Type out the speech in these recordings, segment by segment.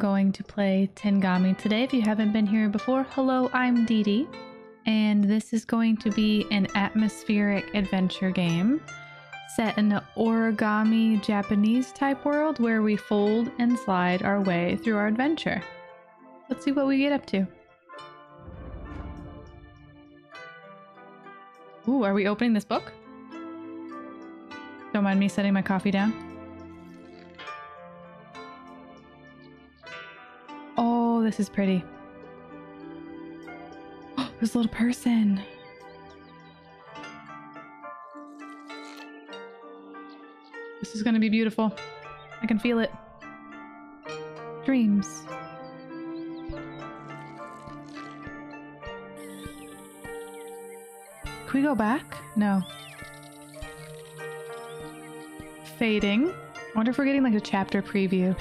going to play Tengami today. If you haven't been here before, hello, I'm Dee Dee, and this is going to be an atmospheric adventure game set in an origami Japanese type world where we fold and slide our way through our adventure. Let's see what we get up to. Ooh, are we opening this book? Don't mind me setting my coffee down. Oh, this is pretty. Oh, there's a little person. This is gonna be beautiful. I can feel it. Dreams. Can we go back? No. Fading. I wonder if we're getting like a chapter preview.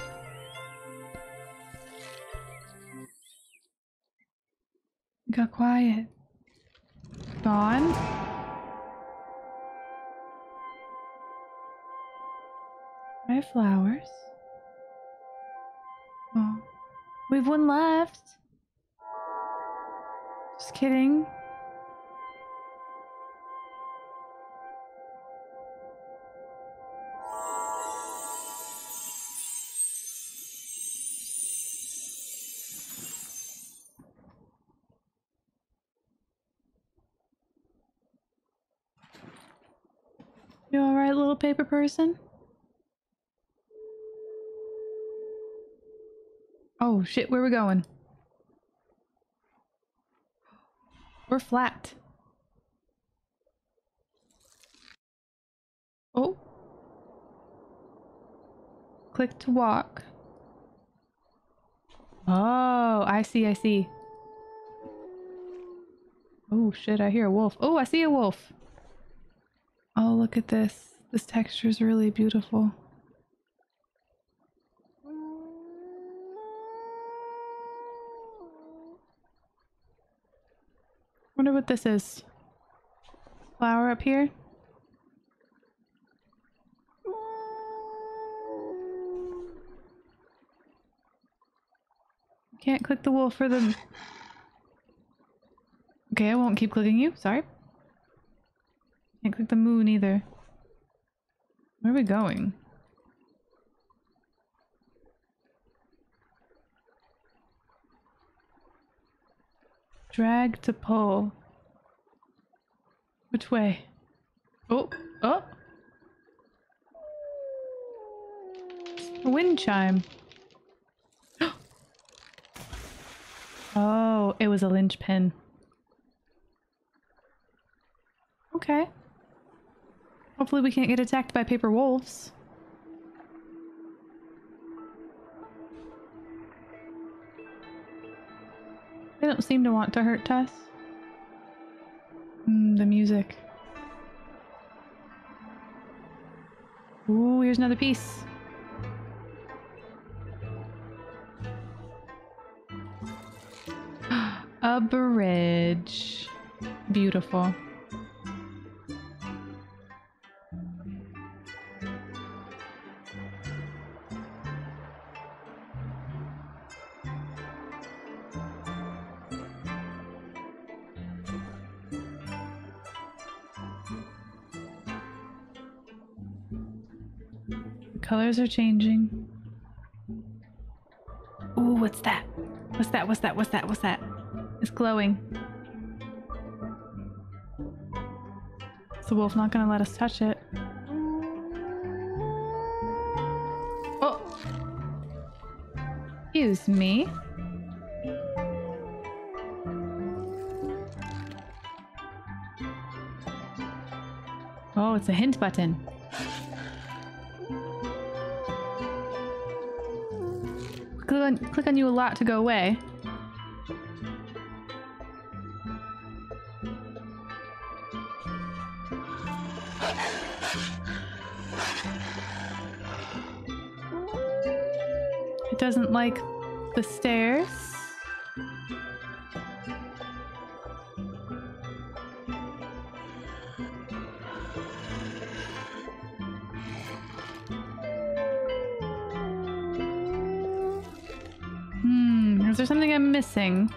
Quiet. Gone. My flowers. Oh. We've one left. Just kidding. Little paper person? Oh shit, where we going? We're flat. Oh. Click to walk. Oh, I see, I see. Oh shit, I hear a wolf. Oh, I see a wolf. Oh, look at this. This texture is really beautiful. Wonder what this is. Flower up here? Can't click the wolf for the... Okay, I won't keep clicking you. Sorry. Can't click the moon either. Where are we going? Drag to pull. Which way? Oh, oh! A wind chime. oh, it was a linchpin. Okay. Hopefully we can't get attacked by paper wolves. They don't seem to want to hurt us. Mm, the music. Ooh, here's another piece. A bridge. Beautiful. Colors are changing. Ooh, what's that? What's that? What's that? What's that? What's that? It's glowing. Is the wolf not gonna let us touch it? Oh! Excuse me. Oh, it's a hint button. On, click on you a lot to go away. It doesn't like the stairs. There something I'm missing?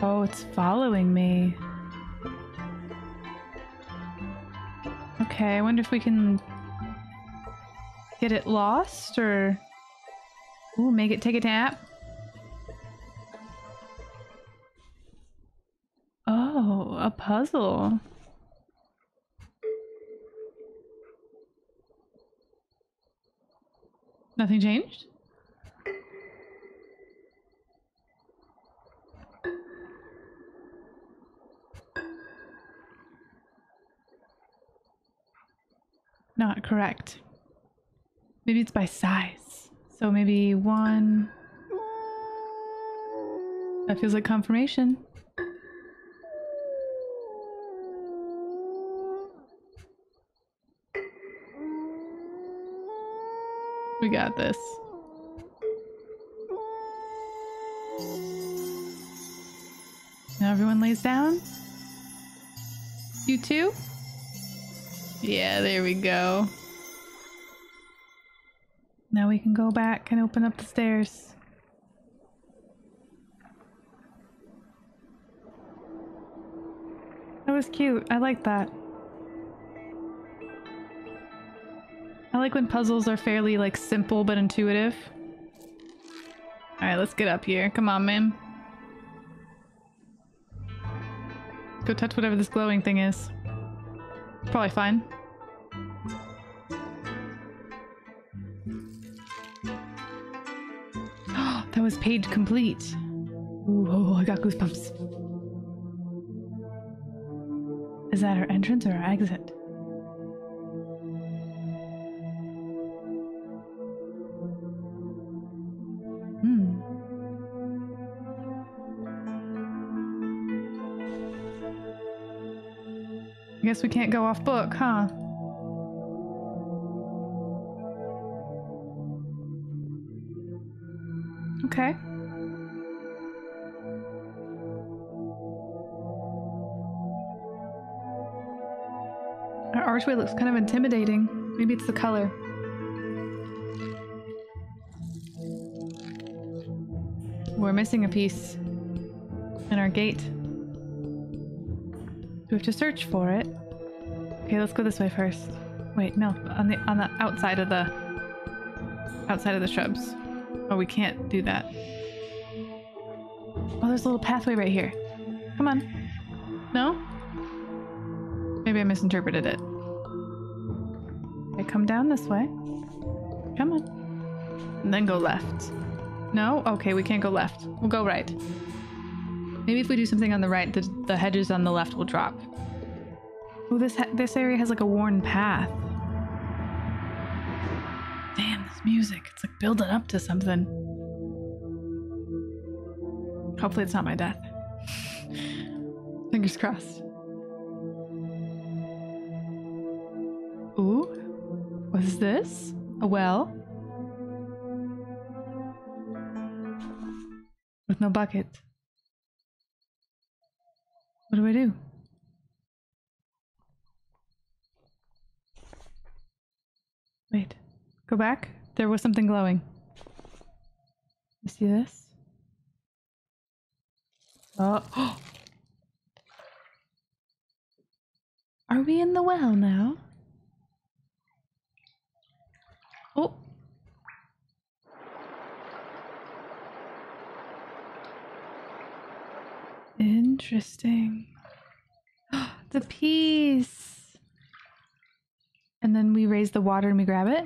Oh, it's following me. Okay, I wonder if we can get it lost or Ooh, make it take a nap. Oh, a puzzle. Nothing changed? Not correct. Maybe it's by size. So maybe one. That feels like confirmation. We got this. Now everyone lays down. You too? Yeah, there we go. Now we can go back and open up the stairs. That was cute. I like that. Like when puzzles are fairly like simple but intuitive. Alright, let's get up here. Come on, man. Go touch whatever this glowing thing is. Probably fine. that was page complete. Ooh, oh, oh I got goosebumps. Is that our entrance or our exit? Guess we can't go off book, huh? Okay. Our archway looks kind of intimidating. Maybe it's the color. We're missing a piece in our gate. We have to search for it? Okay, let's go this way first. Wait, no, on the on the outside of the outside of the shrubs. Oh, we can't do that. Oh, there's a little pathway right here. Come on. No? Maybe I misinterpreted it. Okay, come down this way. Come on. And then go left. No? Okay, we can't go left. We'll go right. Maybe if we do something on the right, the, the hedges on the left will drop. Oh, this this area has like a worn path. Damn, this music. It's like building up to something. Hopefully it's not my death. Fingers crossed. Ooh. What is this? A well? With no bucket. What do I do? Wait. Go back. There was something glowing. You see this? Oh. Are we in the well now? Oh. Interesting. the piece. And then we raise the water and we grab it?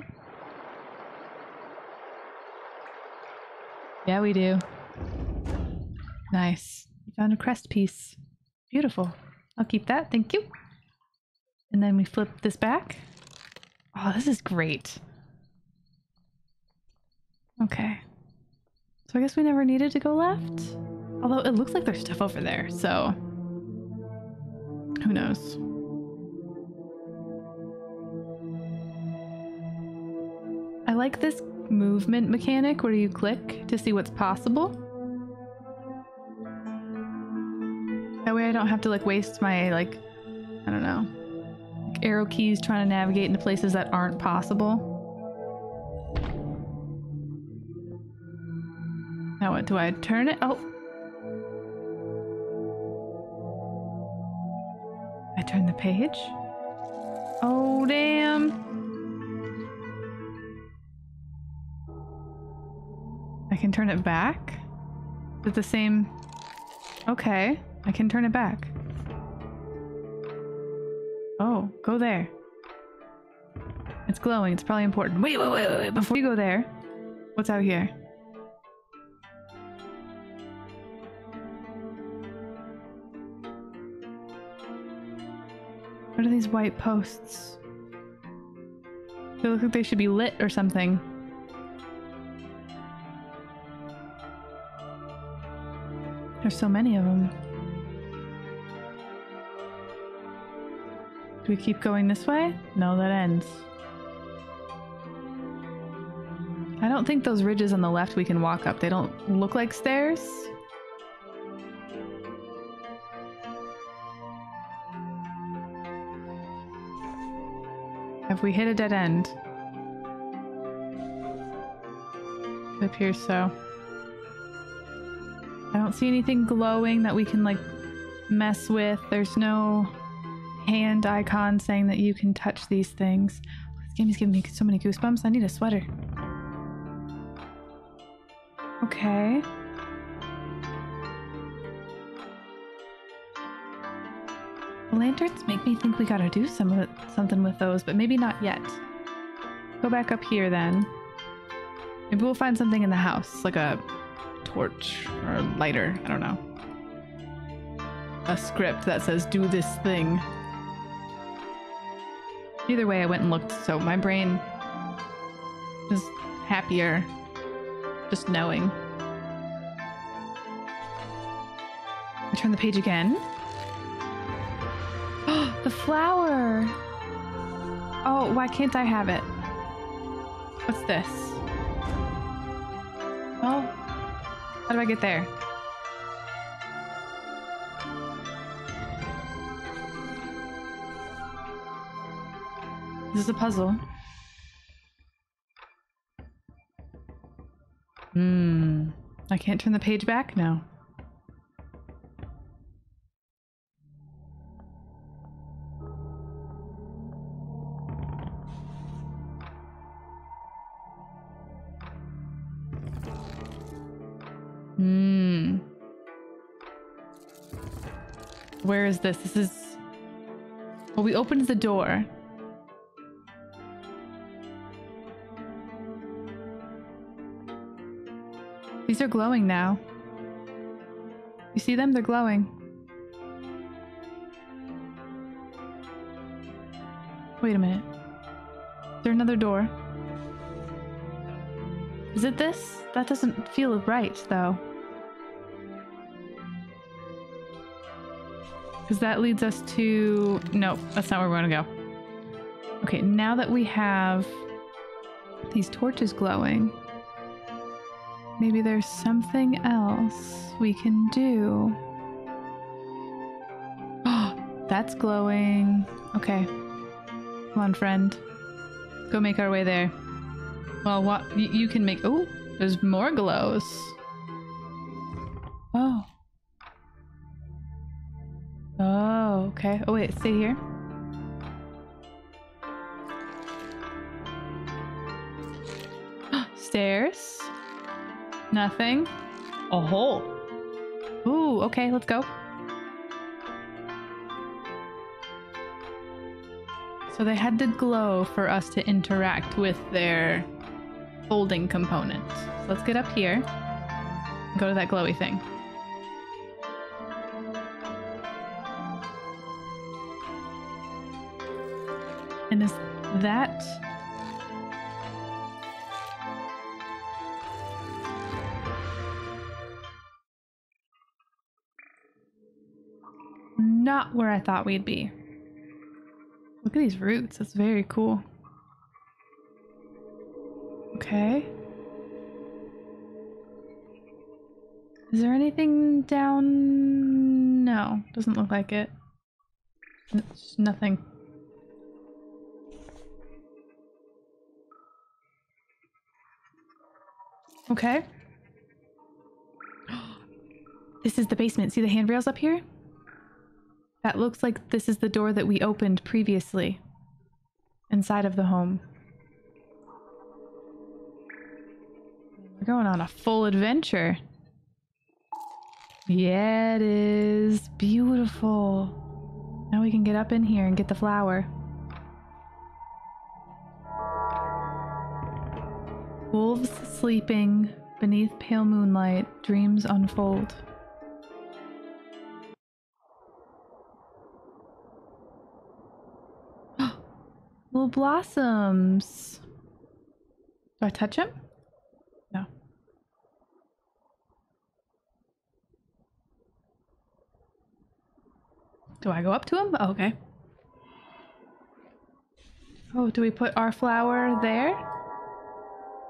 Yeah, we do. Nice. You found a crest piece. Beautiful. I'll keep that. Thank you. And then we flip this back. Oh, this is great. Okay. So I guess we never needed to go left? Although it looks like there's stuff over there, so... Who knows? Like this movement mechanic where you click to see what's possible. That way I don't have to like waste my like, I don't know, like arrow keys trying to navigate into places that aren't possible. Now what, do I turn it? Oh. I turn the page? Oh, damn. I can turn it back? It the same? Okay, I can turn it back. Oh, go there. It's glowing. It's probably important. Wait, wait, wait, wait. Before you go there, what's out here? What are these white posts? They look like they should be lit or something. There's so many of them. Do we keep going this way? No, that ends. I don't think those ridges on the left we can walk up. They don't look like stairs. Have we hit a dead end? It appears so. Don't see anything glowing that we can like mess with. There's no hand icon saying that you can touch these things. This game is giving me so many goosebumps. I need a sweater. Okay. Lanterns make me think we gotta do some something with those, but maybe not yet. Go back up here then. Maybe we'll find something in the house, like a torch or lighter. I don't know. A script that says do this thing. Either way, I went and looked, so my brain is happier just knowing. I turn the page again. the flower! Oh, why can't I have it? What's this? How do I get there? This is a puzzle. Hmm. I can't turn the page back now. Where is this? This is... Well, we opened the door. These are glowing now. You see them? They're glowing. Wait a minute. Is there another door? Is it this? That doesn't feel right, though. Because that leads us to... Nope, that's not where we're going to go. Okay, now that we have these torches glowing, maybe there's something else we can do. Oh, that's glowing. Okay. Come on, friend. Go make our way there. Well, what you can make... Oh, there's more glows. Okay. Oh, wait, stay here. Stairs. Nothing. A hole. Ooh, okay, let's go. So they had to glow for us to interact with their folding component. So let's get up here. Go to that glowy thing. That... Not where I thought we'd be. Look at these roots. That's very cool. Okay. Is there anything down? No, doesn't look like it. It's nothing. Okay. This is the basement. See the handrails up here? That looks like this is the door that we opened previously. Inside of the home. We're going on a full adventure. Yeah, it is. Beautiful. Now we can get up in here and get the flower. Wolves sleeping beneath pale moonlight, dreams unfold. Little blossoms. Do I touch him? No. Do I go up to him? Okay. Oh, do we put our flower there?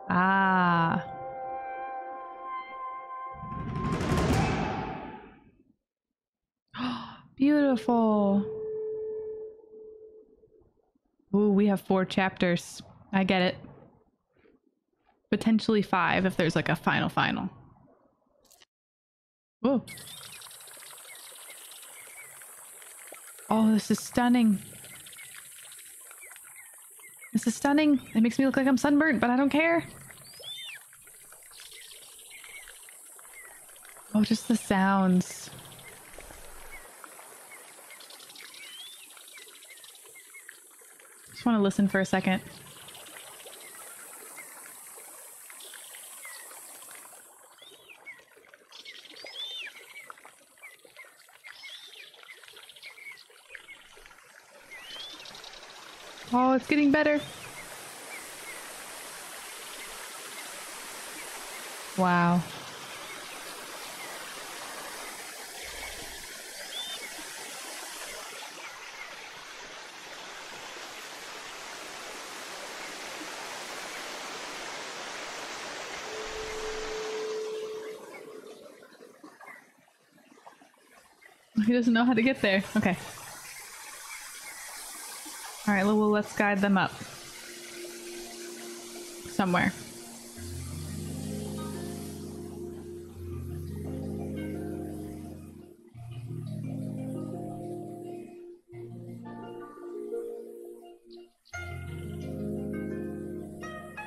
Ah. Beautiful. Ooh, we have four chapters. I get it. Potentially five if there's like a final final. Whoa. Oh, this is stunning. This is stunning. It makes me look like I'm sunburnt, but I don't care. Oh, just the sounds. Just want to listen for a second. Oh, it's getting better. Wow. Doesn't know how to get there. Okay. Alright, well, let's guide them up. Somewhere.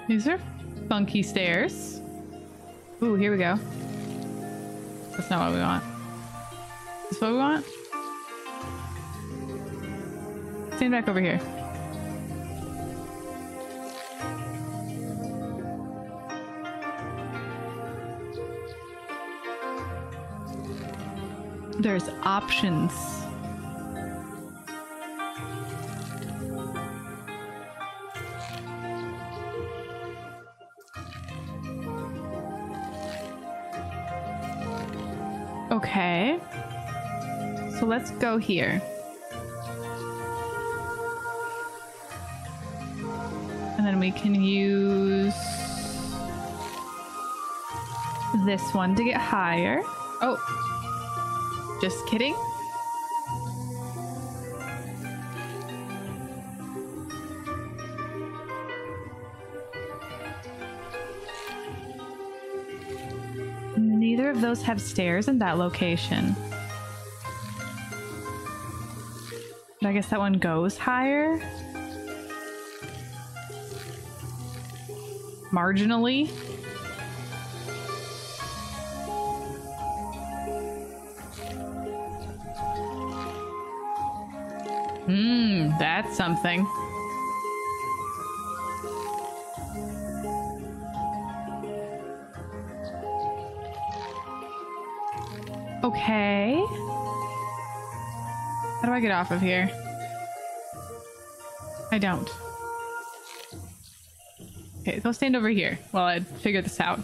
These are funky stairs. Ooh, here we go. That's not what we want. Is what we Stand back over here. There's options. Okay. So let's go here. We can use this one to get higher. Oh, just kidding. Neither of those have stairs in that location. But I guess that one goes higher. Marginally. Hmm, that's something. Okay. How do I get off of here? I don't. Okay, go stand over here while I figure this out.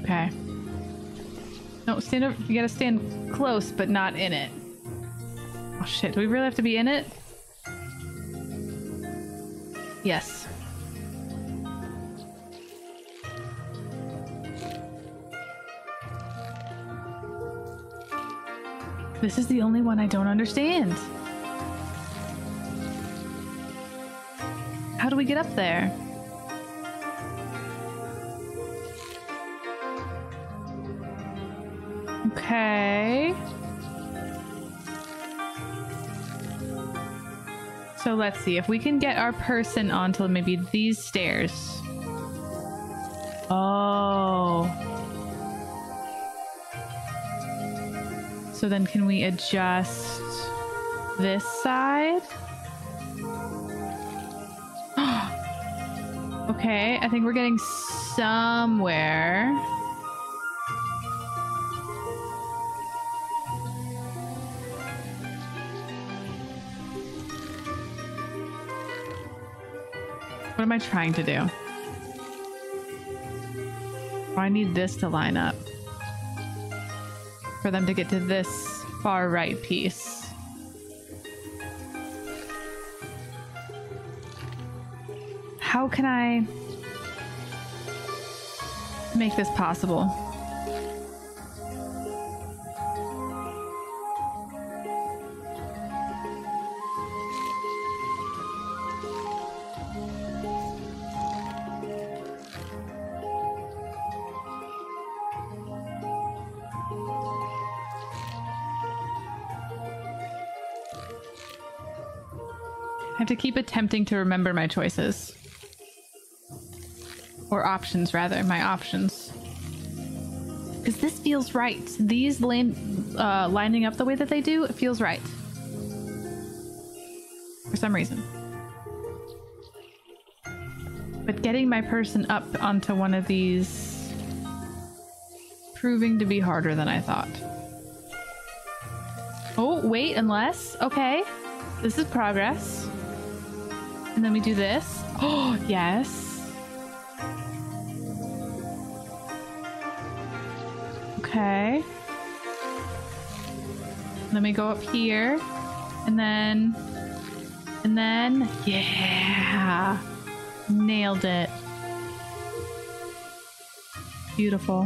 Okay. No, stand up. You gotta stand close, but not in it. Oh shit, do we really have to be in it? Yes. This is the only one I don't understand. How do we get up there? Okay. So let's see if we can get our person onto maybe these stairs. Oh. So then can we adjust this side? Okay, I think we're getting somewhere. What am I trying to do? Oh, I need this to line up for them to get to this far right piece. Can I make this possible? I have to keep attempting to remember my choices. Or options, rather. My options. Because this feels right. These lane, uh, lining up the way that they do, it feels right. For some reason. But getting my person up onto one of these... Proving to be harder than I thought. Oh, wait, unless... Okay. This is progress. And then we do this. Oh, yes. Then we go up here. And then... And then... Yeah! Nailed it. Beautiful.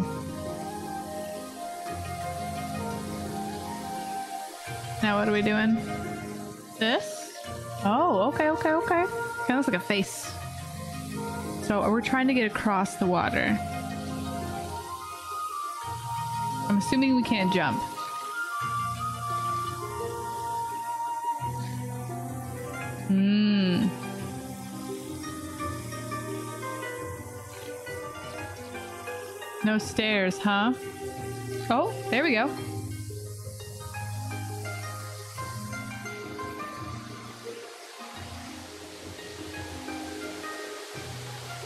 Now what are we doing? This? Oh, okay, okay, okay. Kind of looks like a face. So we're trying to get across the water. I'm assuming we can't jump. Stairs, huh? Oh, there we go.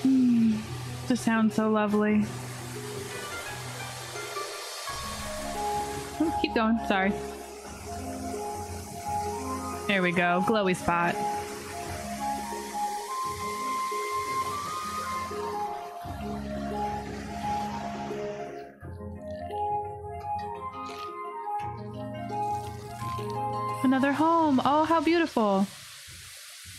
Hmm, Just sounds so lovely. Oh, keep going, sorry. There we go, glowy spot. How beautiful.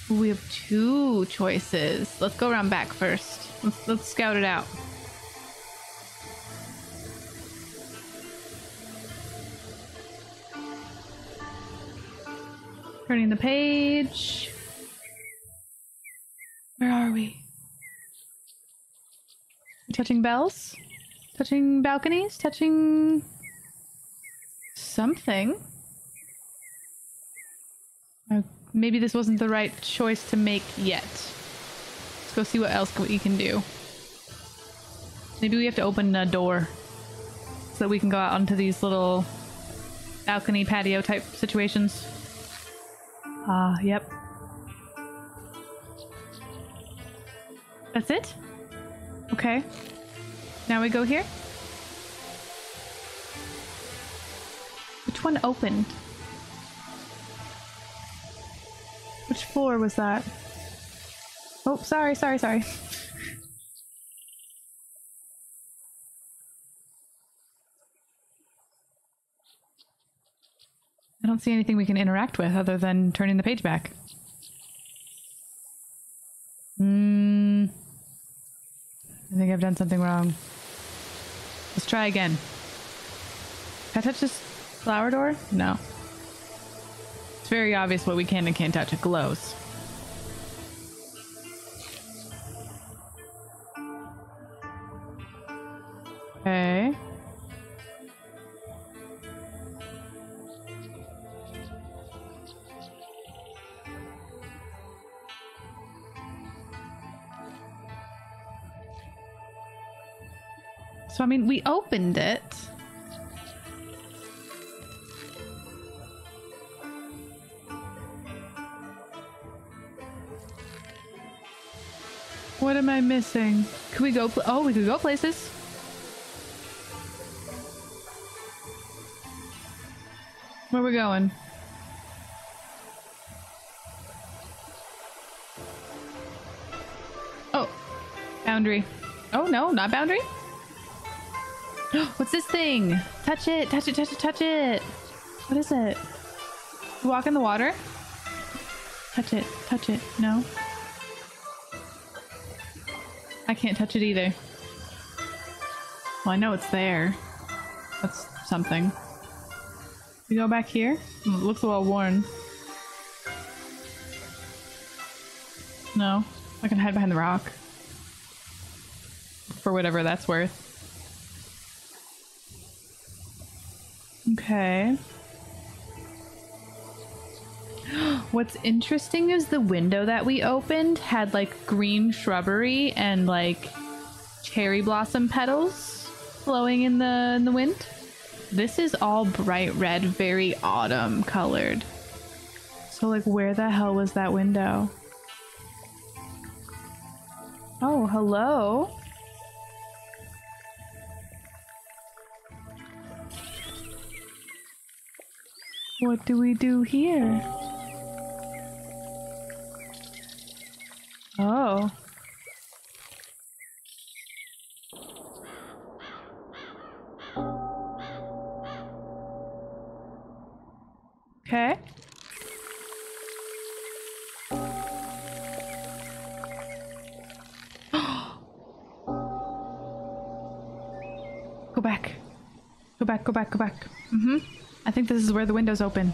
We have two choices. Let's go around back first. Let's, let's scout it out. Turning the page. Where are we? Touching bells? Touching balconies? Touching something? Maybe this wasn't the right choice to make yet. Let's go see what else we can do. Maybe we have to open a door so that we can go out onto these little balcony patio type situations. Ah, uh, yep. That's it? Okay. Now we go here? Which one opened? Which floor was that? Oh, sorry, sorry, sorry. I don't see anything we can interact with other than turning the page back. Hmm. I think I've done something wrong. Let's try again. Can I touch this flower door? No. It's very obvious what we can and can't touch. It glows. Okay. So, I mean, we opened it. What am I missing? Could we go? oh, we could go places. Where are we going? Oh, boundary. Oh no, not boundary. What's this thing? Touch it, touch it, touch it, touch it. What is it? Walk in the water? Touch it, touch it. No. I can't touch it either. Well, I know it's there. That's something. We go back here? Hmm, it looks a little worn. No. I can hide behind the rock. For whatever that's worth. Okay. What's interesting is the window that we opened had like green shrubbery and like cherry blossom petals flowing in the in the wind. This is all bright red, very autumn colored. So like where the hell was that window? Oh, hello. What do we do here? Oh. Okay. go back. Go back, go back, go back. Mm-hmm. I think this is where the windows open.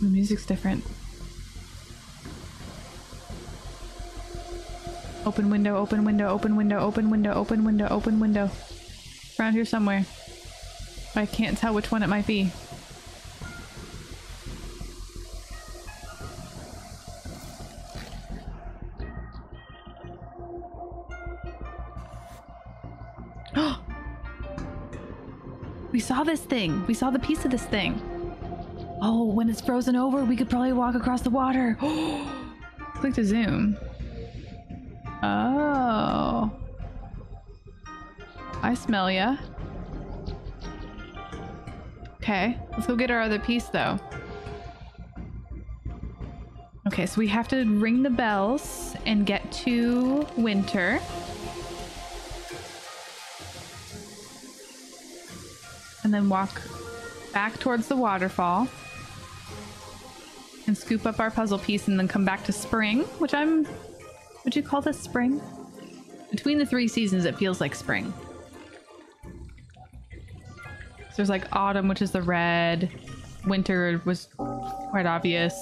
The music's different. Open window, open window, open window, open window, open window, open window. Around here somewhere. I can't tell which one it might be. we saw this thing. We saw the piece of this thing. Oh, when it's frozen over, we could probably walk across the water. Click to zoom. Oh. I smell ya. Okay, let's go get our other piece though. Okay, so we have to ring the bells and get to Winter. And then walk back towards the waterfall. And scoop up our puzzle piece and then come back to Spring, which I'm would you call this spring? Between the three seasons, it feels like spring. So there's like autumn, which is the red. Winter was quite obvious.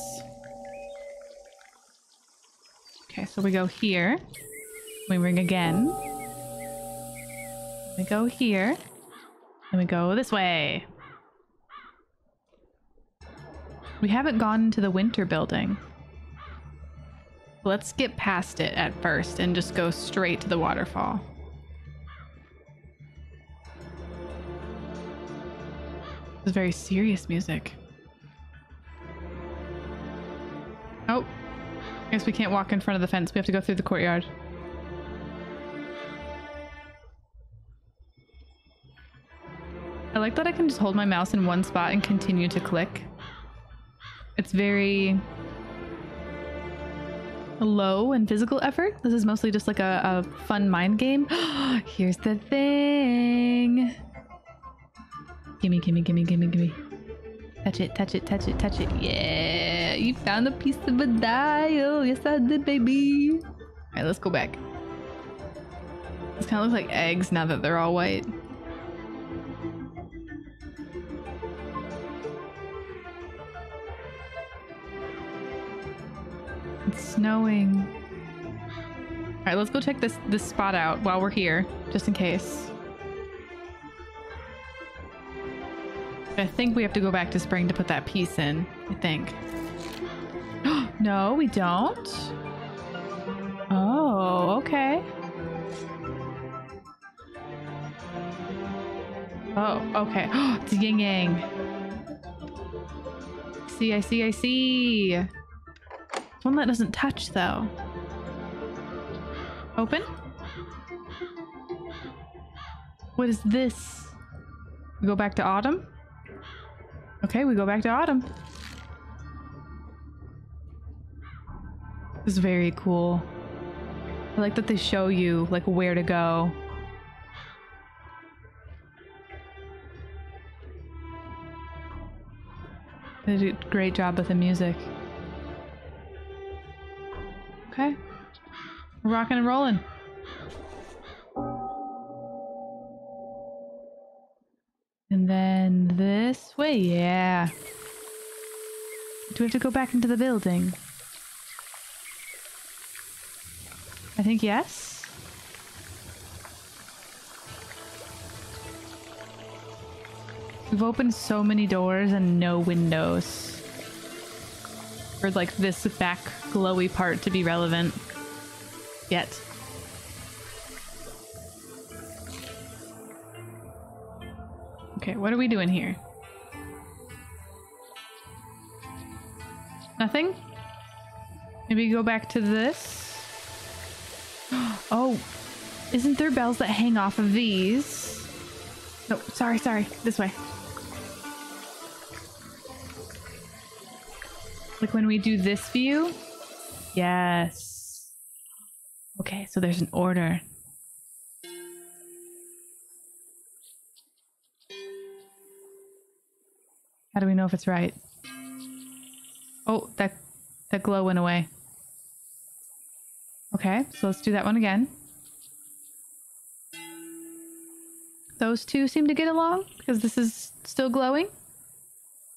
Okay, so we go here. We ring again. We go here. And we go this way. We haven't gone to the winter building. Let's get past it at first and just go straight to the waterfall. This is very serious music. Oh. I guess we can't walk in front of the fence. We have to go through the courtyard. I like that I can just hold my mouse in one spot and continue to click. It's very low in physical effort. This is mostly just like a, a fun mind game. Here's the thing. Gimme, gimme, gimme, gimme, gimme. Touch it, touch it, touch it, touch it. Yeah, you found a piece of a dial. Yes, I did, baby. All right, let's go back. This kind of looks like eggs now that they're all white. It's snowing. All right, let's go check this this spot out while we're here, just in case. I think we have to go back to spring to put that piece in. I think. no, we don't. Oh, okay. Oh, okay. it's yin yang. See, I see, I see. One that doesn't touch though. Open? What is this? We go back to autumn? Okay, we go back to autumn. This is very cool. I like that they show you like where to go. They did a great job with the music. Okay. We're rocking and rolling. And then this way, yeah. Do we have to go back into the building? I think yes. We've opened so many doors and no windows. For like this back glowy part to be relevant. Yet. Okay, what are we doing here? Nothing? Maybe go back to this? Oh, isn't there bells that hang off of these? No, sorry, sorry. This way. Like when we do this view? Yes. Okay, so there's an order. How do we know if it's right? Oh, that that glow went away. Okay, so let's do that one again. Those two seem to get along because this is still glowing.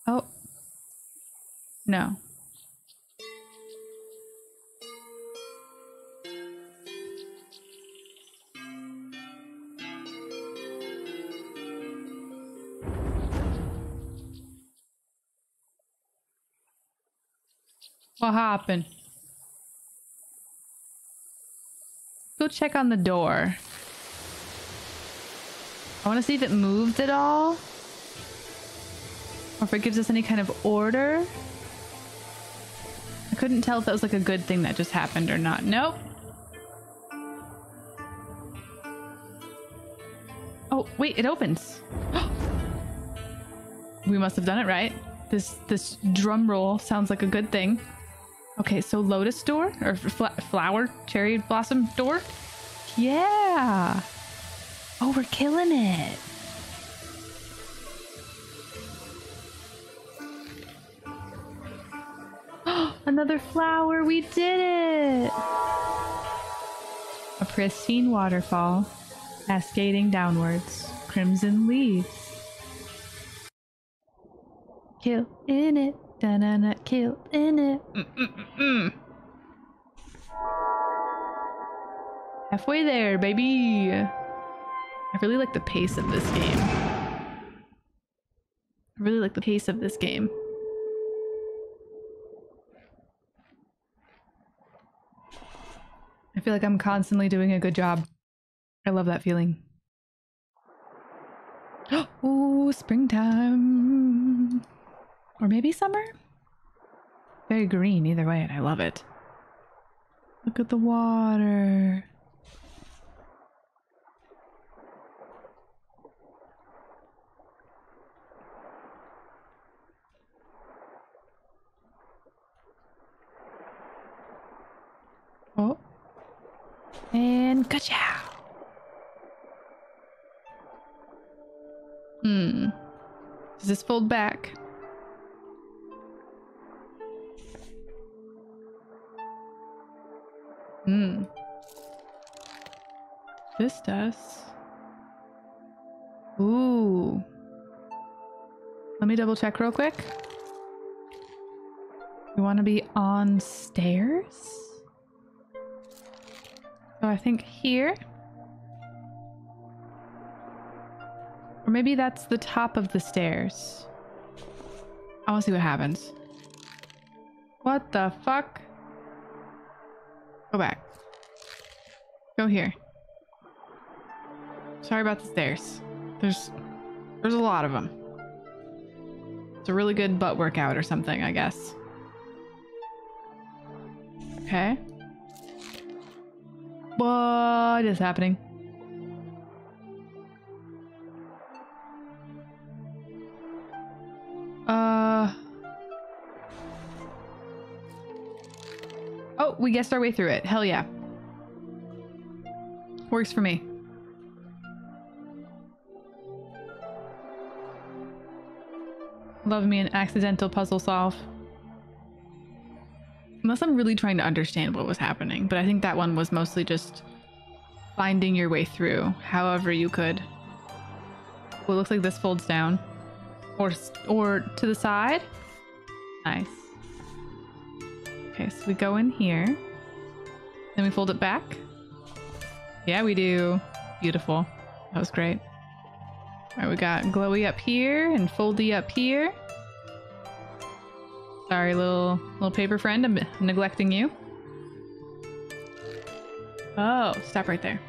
Oh. No. What happened? Go check on the door. I want to see if it moved at all. Or if it gives us any kind of order. I couldn't tell if that was like a good thing that just happened or not. Nope. Oh, wait, it opens. we must have done it right. This this drum roll sounds like a good thing. Okay, so lotus door or flower cherry blossom door. Yeah. Oh, we're killing it. Another flower. We did it. A pristine waterfall cascading downwards. Crimson leaves. Kill in it. Da na na. Kill in it. Mm -mm -mm Halfway there, baby. I really like the pace of this game. I really like the pace of this game. I feel like I'm constantly doing a good job. I love that feeling. Oh, springtime. Or maybe summer? Very green either way, and I love it. Look at the water. Oh. And ka Hmm. Does this fold back? This does. Ooh. Let me double check real quick. We want to be on stairs? So I think here. Or maybe that's the top of the stairs. I want to see what happens. What the fuck? Go back. Go here. Sorry about the stairs. There's There's a lot of them. It's a really good butt workout or something, I guess. Okay. What is happening? Uh. Oh, we guessed our way through it. Hell yeah. Works for me. Love me an accidental puzzle solve. Unless I'm really trying to understand what was happening, but I think that one was mostly just finding your way through however you could. Well, it looks like this folds down. Or, or to the side. Nice. Okay, so we go in here. Then we fold it back. Yeah, we do. Beautiful. That was great. Alright, we got glowy up here and foldy up here. Sorry, little little paper friend, I'm neglecting you. Oh, stop right there.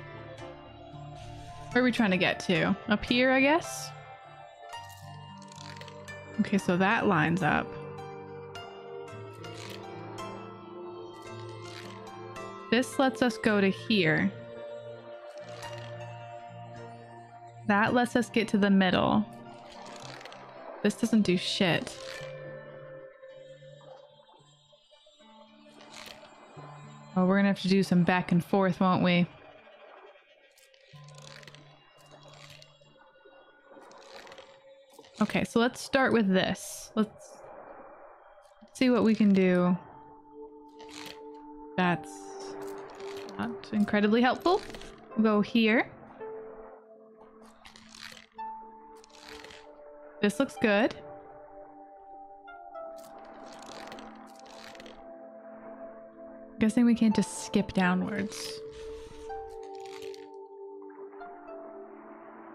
Where are we trying to get to? Up here, I guess? Okay, so that lines up. This lets us go to here. That lets us get to the middle. This doesn't do shit. Oh, we're gonna have to do some back and forth, won't we? Okay, so let's start with this. Let's see what we can do. That's not incredibly helpful. We'll go here. This looks good. Guessing we can't just skip downwards.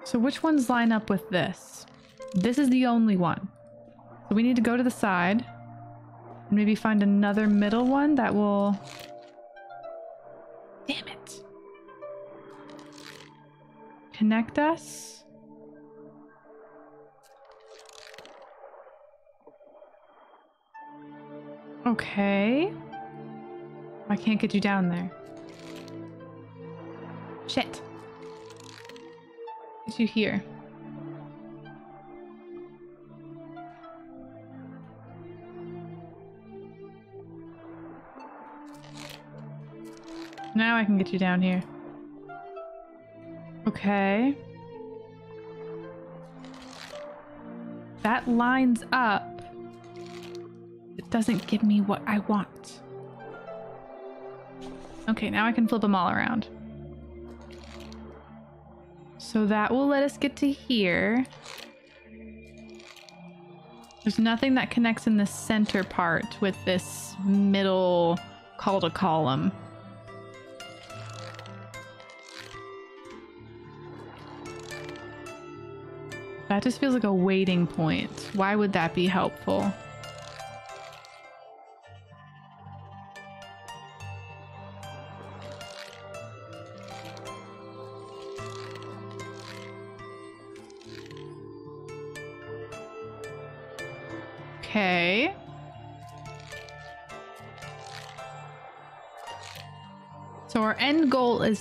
So which ones line up with this? This is the only one. So we need to go to the side and maybe find another middle one that will... Damn it. Connect us. Okay. I can't get you down there. Shit. Get you here. Now I can get you down here. Okay. That lines up doesn't give me what I want. Okay, now I can flip them all around. So that will let us get to here. There's nothing that connects in the center part with this middle call to column. That just feels like a waiting point. Why would that be helpful?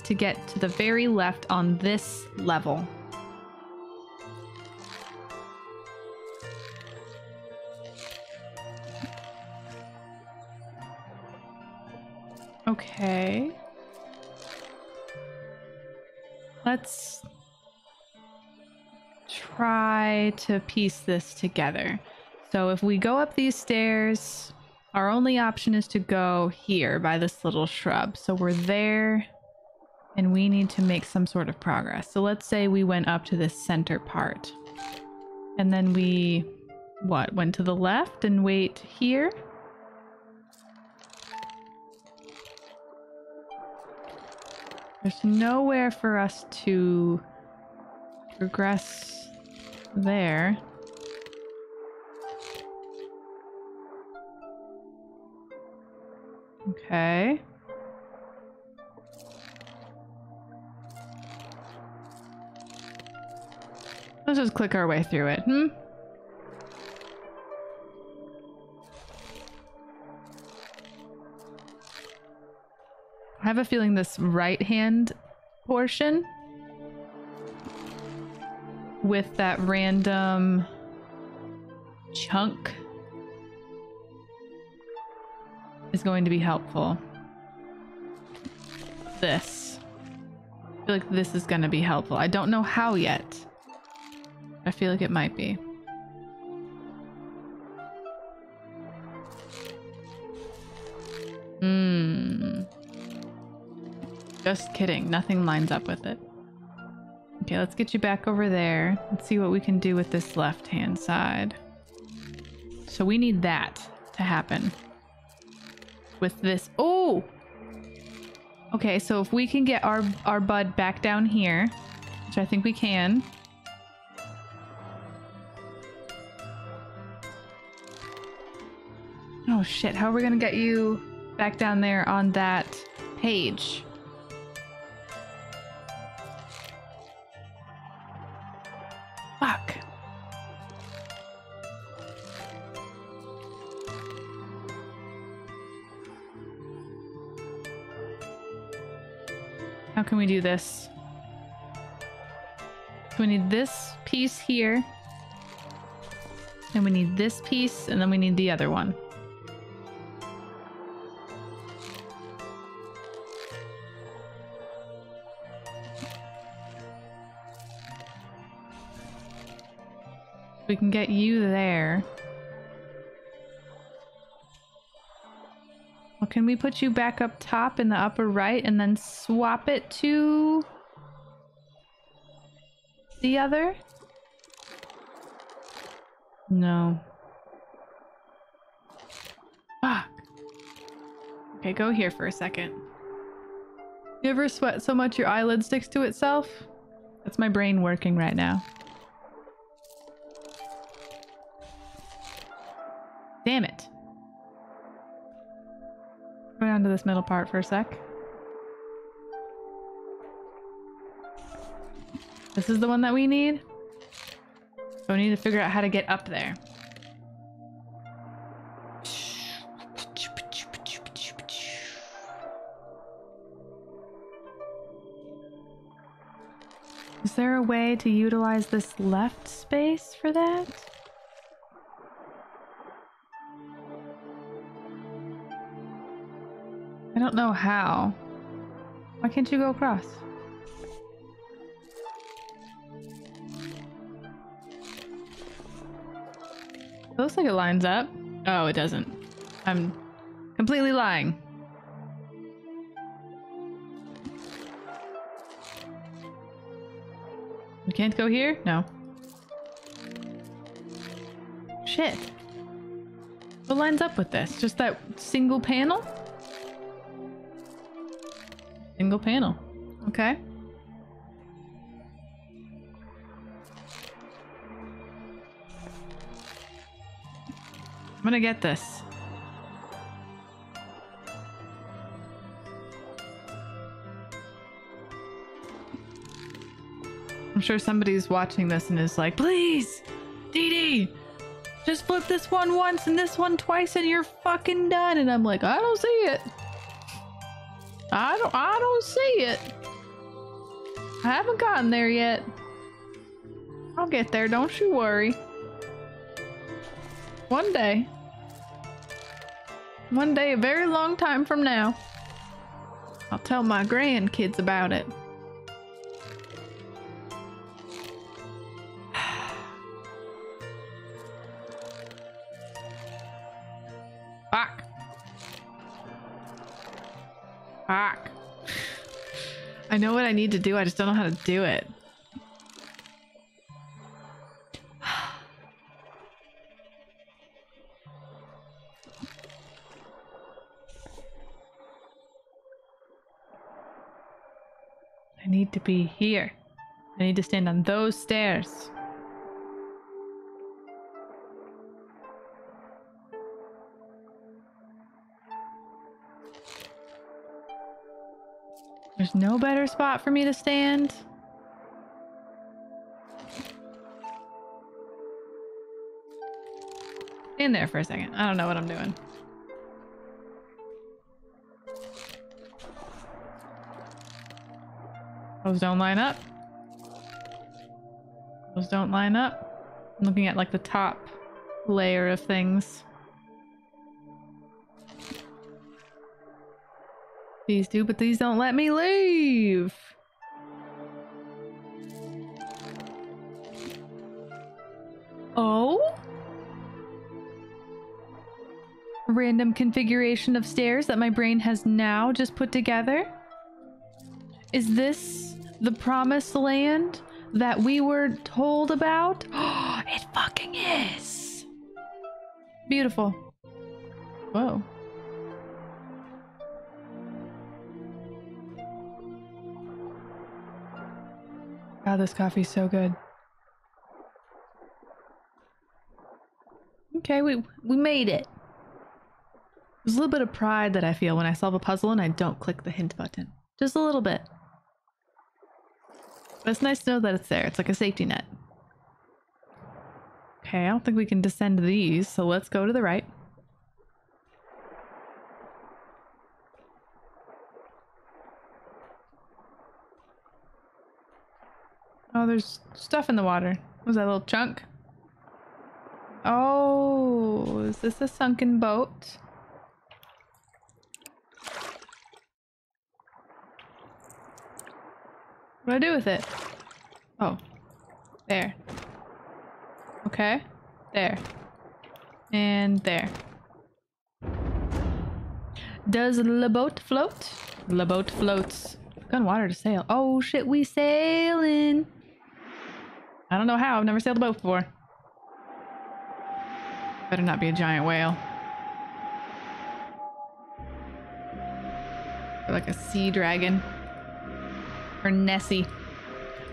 To get to the very left on this level. Okay. Let's try to piece this together. So if we go up these stairs, our only option is to go here by this little shrub. So we're there and we need to make some sort of progress. So let's say we went up to this center part and then we, what, went to the left and wait here. There's nowhere for us to progress there. Okay. Let's just click our way through it, hmm? I have a feeling this right hand portion with that random chunk is going to be helpful. This. I feel like this is going to be helpful. I don't know how yet. I feel like it might be. Hmm. Just kidding. Nothing lines up with it. Okay, let's get you back over there. Let's see what we can do with this left-hand side. So we need that to happen. With this. Oh! Okay, so if we can get our, our bud back down here, which I think we can. Oh shit, how are we gonna get you back down there on that page? Fuck. How can we do this? So we need this piece here. And we need this piece, and then we need the other one. We can get you there. Well, can we put you back up top in the upper right and then swap it to the other? No. Fuck. Okay, go here for a second. You ever sweat so much your eyelid sticks to itself? That's my brain working right now. Damn it. Go down to this middle part for a sec. This is the one that we need? So we need to figure out how to get up there. Is there a way to utilize this left space for that? I don't know how. Why can't you go across? It looks like it lines up. Oh, it doesn't. I'm completely lying. We can't go here? No. Shit. What lines up with this? Just that single panel? Single panel. Okay. I'm gonna get this. I'm sure somebody's watching this and is like, please, Dee, just flip this one once and this one twice and you're fucking done. And I'm like, I don't see it. I don't I don't see it. I haven't gotten there yet. I'll get there, don't you worry. One day. One day, a very long time from now. I'll tell my grandkids about it. I know what I need to do, I just don't know how to do it. I need to be here. I need to stand on those stairs. There's no better spot for me to stand. Stand there for a second. I don't know what I'm doing. Those don't line up. Those don't line up. I'm looking at like the top layer of things. These do, but these don't let me leave. Oh? Random configuration of stairs that my brain has now just put together? Is this the promised land that we were told about? it fucking is! Beautiful. Whoa. Wow, this coffee's so good. Okay, we we made it. There's a little bit of pride that I feel when I solve a puzzle and I don't click the hint button. Just a little bit. But it's nice to know that it's there. It's like a safety net. Okay, I don't think we can descend these, so let's go to the right. Oh, there's stuff in the water. Was that a little chunk? Oh, is this a sunken boat? What do I do with it? Oh. There. Okay. There. And there. Does the boat float? The boat floats. Gun water to sail. Oh shit, we sailing. I don't know how. I've never sailed a boat before. Better not be a giant whale. Or like a sea dragon. Or Nessie.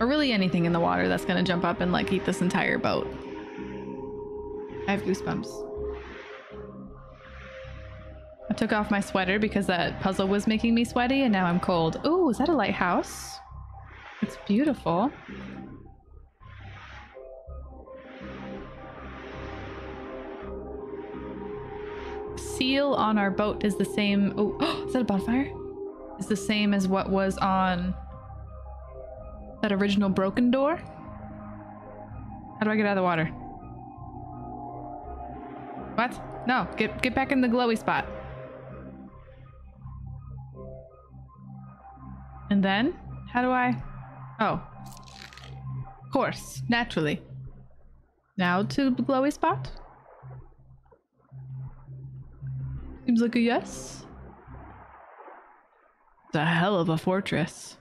Or really anything in the water that's gonna jump up and like eat this entire boat. I have goosebumps. I took off my sweater because that puzzle was making me sweaty and now I'm cold. Ooh, is that a lighthouse? It's beautiful. Seal on our boat is the same. Oh, is that a bonfire? Is the same as what was on that original broken door? How do I get out of the water? What? No, get get back in the glowy spot. And then, how do I? Oh, of course, naturally. Now to the glowy spot. Seems like a yes. It's a hell of a fortress.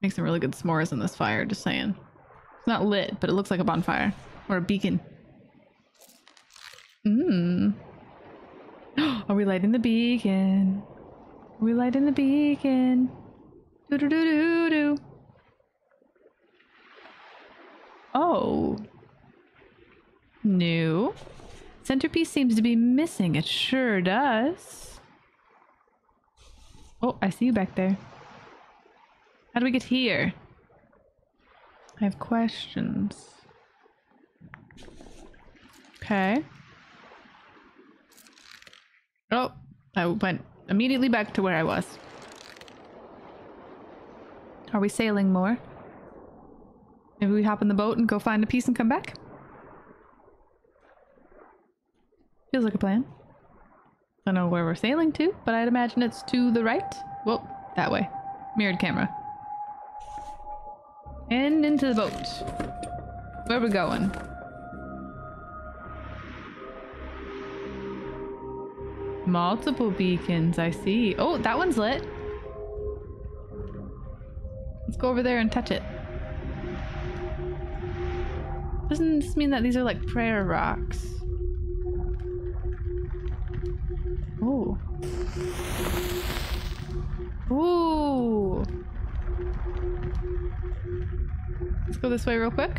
Make some really good s'mores in this fire, just saying. It's not lit, but it looks like a bonfire. Or a beacon. Mmm. Are we lighting the beacon? Are we lighting the beacon? Do do do do do. Oh. New. Centerpiece seems to be missing. It sure does. Oh, I see you back there. How do we get here? I have questions. Okay. Oh, I went immediately back to where I was. Are we sailing more? Maybe we hop in the boat and go find a piece and come back? Feels like a plan. I don't know where we're sailing to, but I'd imagine it's to the right. Well, that way. Mirrored camera. And into the boat. Where we going? Multiple beacons, I see. Oh, that one's lit. Let's go over there and touch it. Doesn't this mean that these are like prayer rocks? Ooh. Ooh. Let's go this way real quick.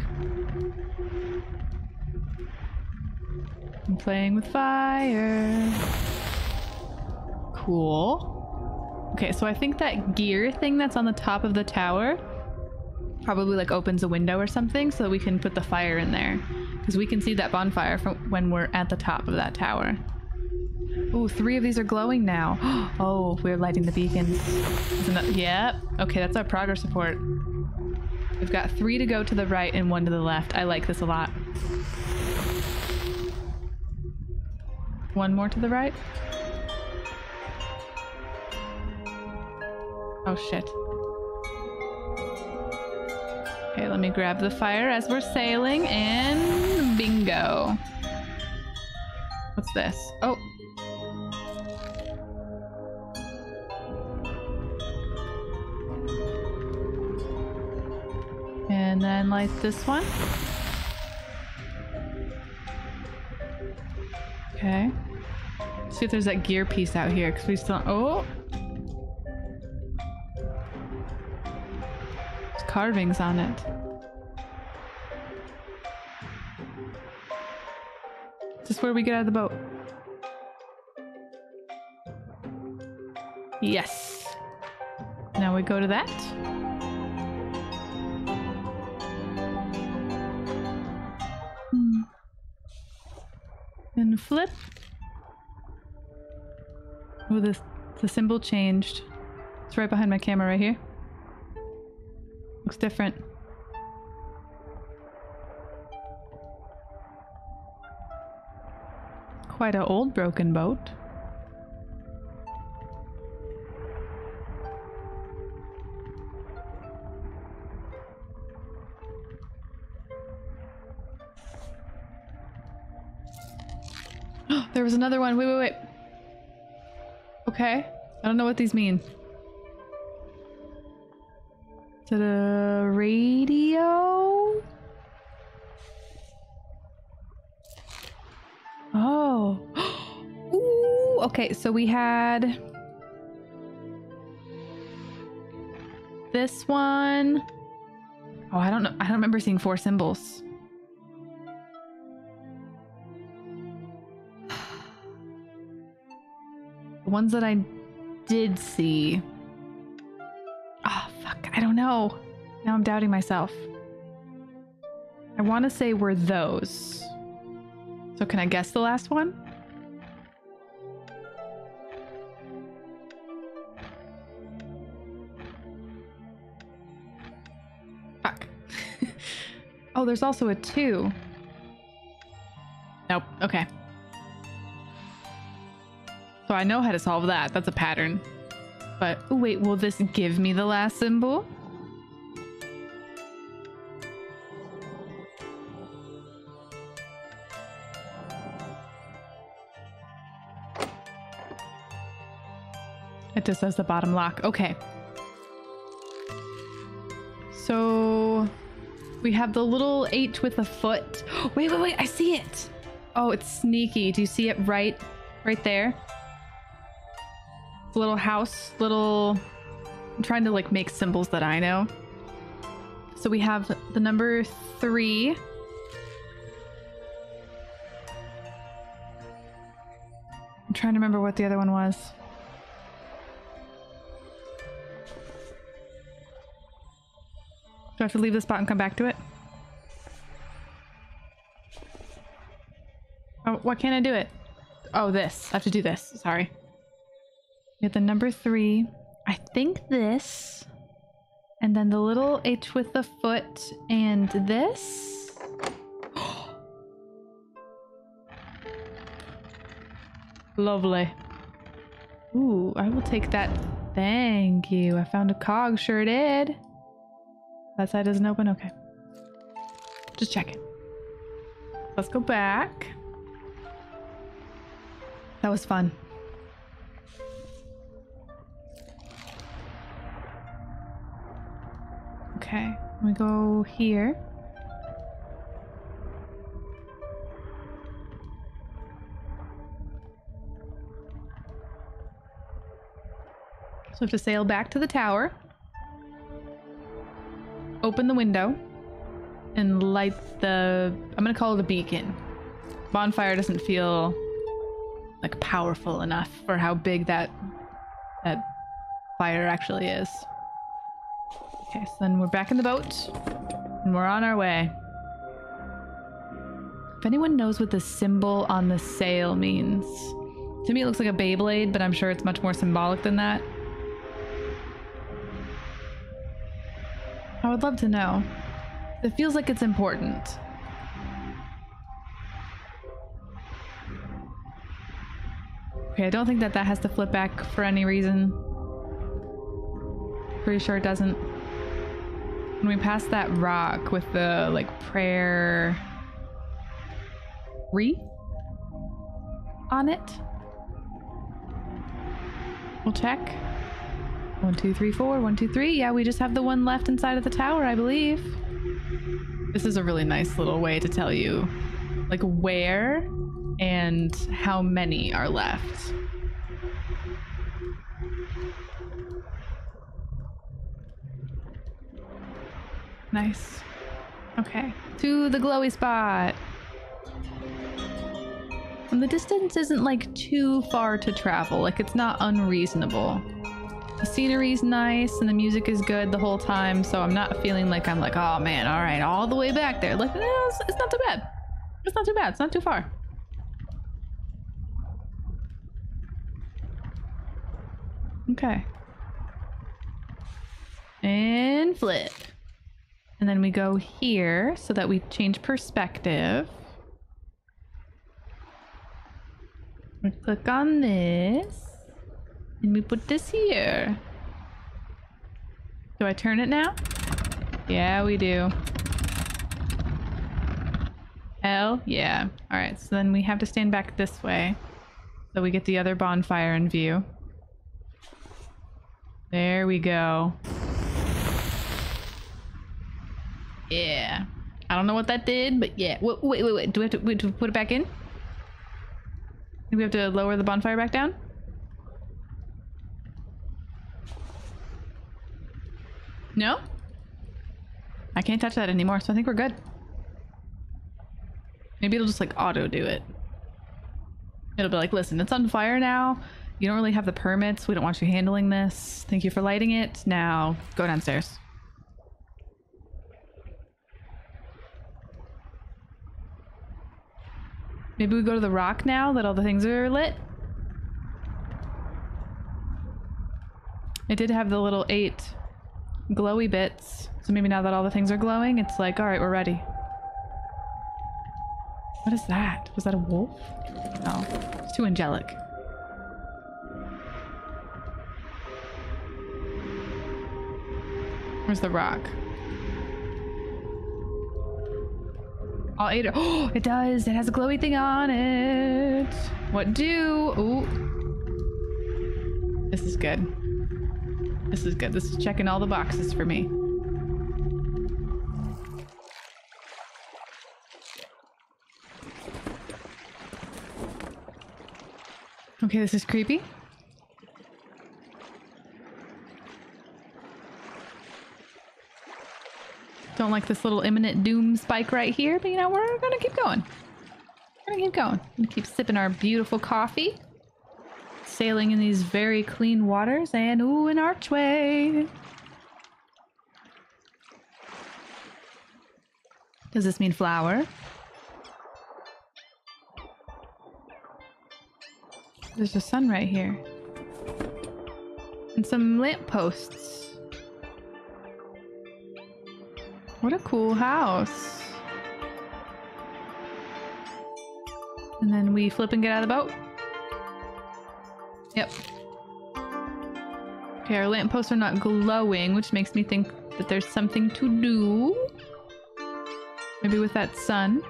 I'm playing with fire. Cool. Okay, so I think that gear thing that's on the top of the tower probably like opens a window or something so we can put the fire in there. Because we can see that bonfire from when we're at the top of that tower. Ooh, three of these are glowing now. Oh, we're lighting the beacons. Yep. Okay, that's our progress report. We've got three to go to the right and one to the left. I like this a lot. One more to the right. Oh shit. Okay, let me grab the fire as we're sailing and bingo. What's this? Oh. Then light this one. Okay. See if there's that gear piece out here, because we still. Oh! There's carvings on it. Is this where we get out of the boat? Yes. Now we go to that. Flip. Oh, this the symbol changed. It's right behind my camera right here. Looks different. Quite a old broken boat. There was another one. Wait, wait, wait. Okay. I don't know what these mean. Is it a radio? Oh. Ooh, okay, so we had this one. Oh, I don't know. I don't remember seeing four symbols. Ones that I did see. Oh, fuck. I don't know. Now I'm doubting myself. I want to say we're those. So can I guess the last one? Fuck. oh, there's also a two. Nope. Okay. I know how to solve that. That's a pattern. But wait, will this give me the last symbol? It just says the bottom lock. Okay. So we have the little H with a foot. Wait, wait, wait. I see it. Oh, it's sneaky. Do you see it right right there? Little house, little. I'm trying to like make symbols that I know. So we have the number three. I'm trying to remember what the other one was. Do I have to leave the spot and come back to it? Oh, why can't I do it? Oh, this. I have to do this. Sorry. The number three. I think this. And then the little H with the foot and this. Lovely. Ooh, I will take that. Thank you. I found a cog. Sure did. That side doesn't open? Okay. Just checking. Let's go back. That was fun. Okay, we go here. So we have to sail back to the tower. Open the window. And light the... I'm gonna call it a beacon. Bonfire doesn't feel like powerful enough for how big that that fire actually is. Okay, so then we're back in the boat and we're on our way. If anyone knows what the symbol on the sail means. To me, it looks like a Beyblade, but I'm sure it's much more symbolic than that. I would love to know. It feels like it's important. Okay, I don't think that that has to flip back for any reason. Pretty sure it doesn't. When we pass that rock with the, like, prayer... Re? On it? We'll check. One, two, three, four. One, two, three. Yeah, we just have the one left inside of the tower, I believe. This is a really nice little way to tell you, like, where and how many are left. Nice. Okay. To the glowy spot. And the distance isn't like too far to travel. Like it's not unreasonable. The scenery's nice and the music is good the whole time, so I'm not feeling like I'm like, oh man, all right, all the way back there. Like, no, it's, it's not too bad. It's not too bad. It's not too far. Okay. And flip. And then we go here so that we change perspective. We click on this. And we put this here. Do I turn it now? Yeah, we do. Hell yeah. Alright, so then we have to stand back this way. So we get the other bonfire in view. There we go. Yeah. I don't know what that did, but yeah. Wait, wait, wait, wait. Do we have to, wait, to put it back in? Do we have to lower the bonfire back down? No? I can't touch that anymore, so I think we're good. Maybe it'll just like auto do it. It'll be like, listen, it's on fire now. You don't really have the permits. We don't want you handling this. Thank you for lighting it. Now go downstairs. Maybe we go to the rock now that all the things are lit. It did have the little eight glowy bits. So maybe now that all the things are glowing, it's like, all right, we're ready. What is that? Was that a wolf? No, it's too angelic. Where's the rock? All eight. Oh, it does. It has a glowy thing on it. What do? Ooh. This is good. This is good. This is checking all the boxes for me. Okay, this is creepy. Don't like this little imminent doom spike right here, but you know, we're gonna keep going. We're gonna keep going. We're keep sipping our beautiful coffee. Sailing in these very clean waters and ooh, an archway. Does this mean flower? There's a sun right here. And some lampposts. What a cool house. And then we flip and get out of the boat. Yep. Okay, our lampposts are not glowing, which makes me think that there's something to do. Maybe with that sun.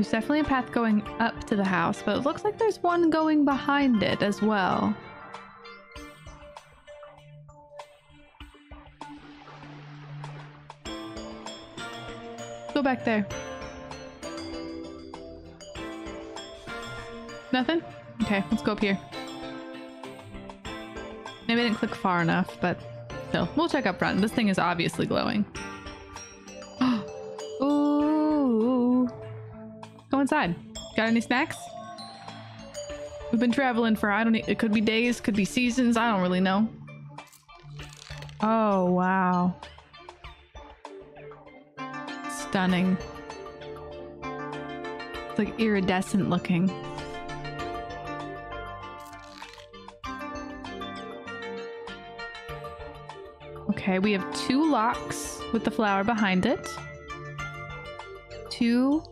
There's definitely a path going up to the house, but it looks like there's one going behind it as well. Go back there. Nothing? Okay, let's go up here. Maybe I didn't click far enough, but still. We'll check up front. This thing is obviously glowing. Inside. Got any snacks? We've been traveling for, I don't it could be days, could be seasons, I don't really know. Oh, wow. Stunning. It's like iridescent looking. Okay, we have two locks with the flower behind it. Two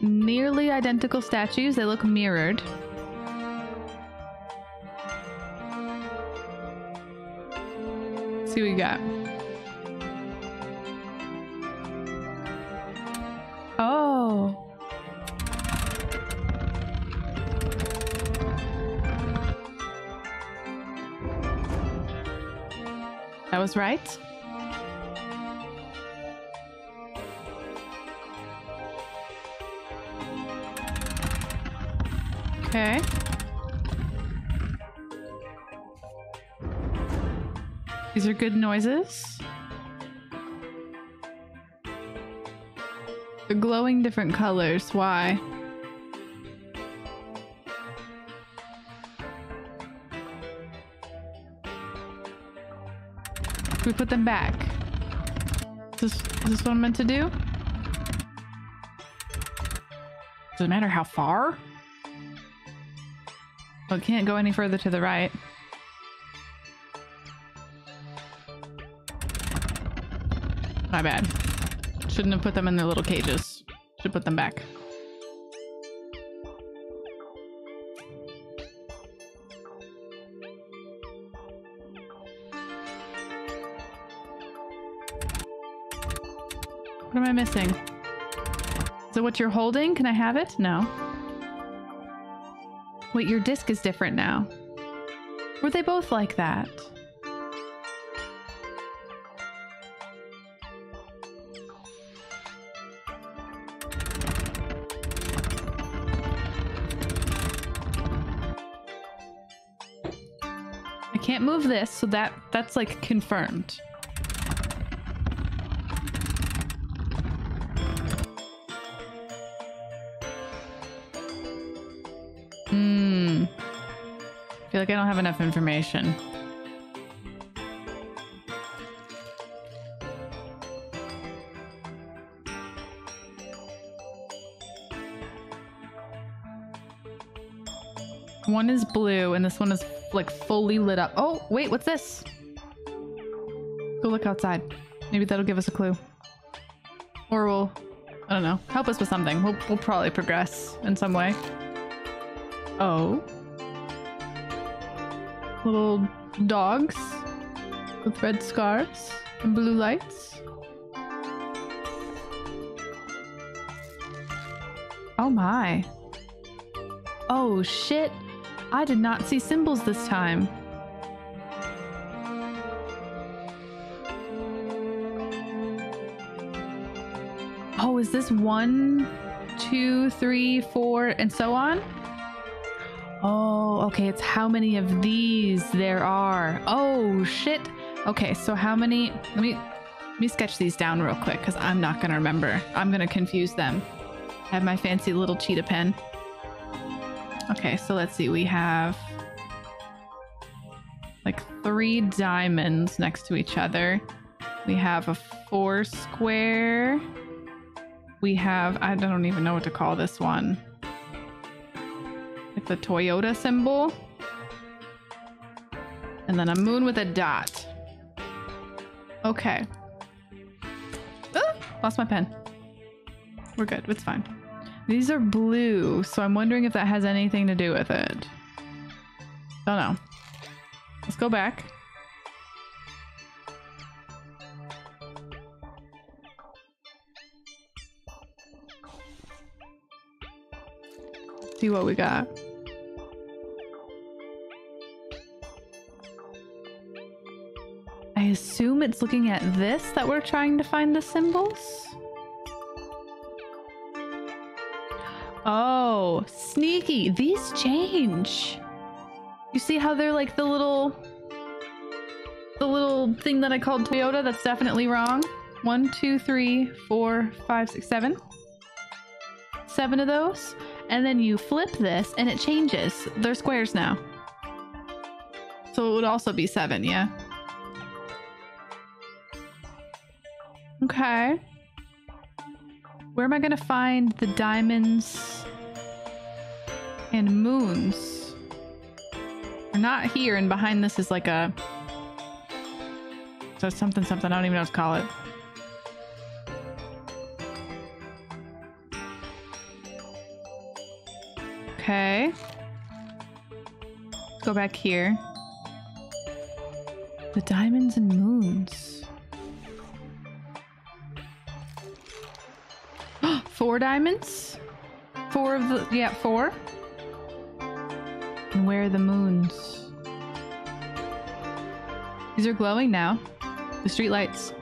nearly identical statues. They look mirrored. Let's see what we got. Oh. That was right. Okay. These are good noises. They're glowing different colors. Why? we put them back? Is this, is this what I'm meant to do? Does it matter how far? It can't go any further to the right. My bad. Shouldn't have put them in their little cages. Should put them back. What am I missing? So what you're holding? Can I have it? No. Wait, your disc is different now. Were they both like that? I can't move this, so that that's like confirmed. Have enough information. One is blue and this one is like fully lit up. Oh, wait, what's this? Go look outside. Maybe that'll give us a clue. Or we'll, I don't know, help us with something. We'll, we'll probably progress in some way. Oh. Little dogs with red scarves and blue lights. Oh my. Oh shit. I did not see symbols this time. Oh, is this one, two, three, four, and so on? Oh, okay. It's how many of these there are. Oh, shit. Okay, so how many? Let me let me sketch these down real quick because I'm not gonna remember. I'm gonna confuse them. I have my fancy little cheetah pen. Okay, so let's see. We have like three diamonds next to each other. We have a four square. We have I don't even know what to call this one the Toyota symbol. And then a moon with a dot. Okay. Ah, lost my pen. We're good. It's fine. These are blue, so I'm wondering if that has anything to do with it. Don't know. Let's go back. See what we got. Assume it's looking at this that we're trying to find the symbols? Oh, sneaky. These change. You see how they're like the little... The little thing that I called Toyota? That's definitely wrong. One, two, three, four, five, six, seven. Seven of those. And then you flip this and it changes. They're squares now. So it would also be seven, yeah? Okay. Where am I gonna find the diamonds and moons? They're not here, and behind this is like a. So something, something. I don't even know what to call it. Okay. Let's go back here. The diamonds and moons. Four diamonds? Four of the. Yeah, four. And where are the moons? These are glowing now. The street lights.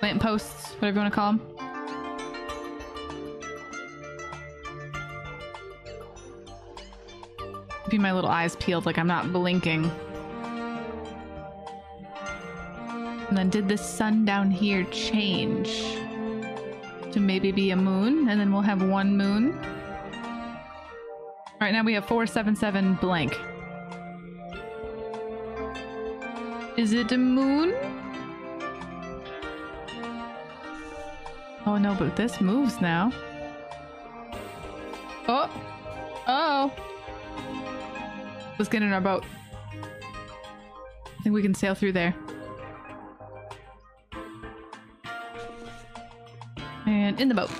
Lamp posts, whatever you want to call them. Be my little eyes peeled like I'm not blinking. And then did the sun down here change to maybe be a moon? And then we'll have one moon. Right now we have 477 blank. Is it a moon? Oh no, but this moves now. Oh! Oh! Let's get in our boat. I think we can sail through there. In the boat.